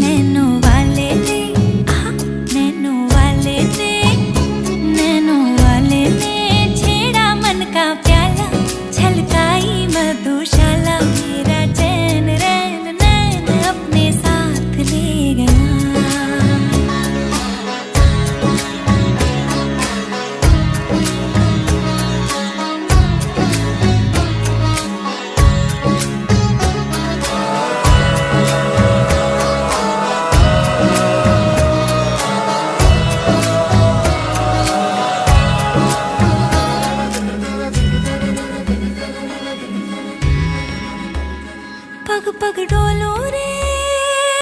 Nano पग पग Dolo रे।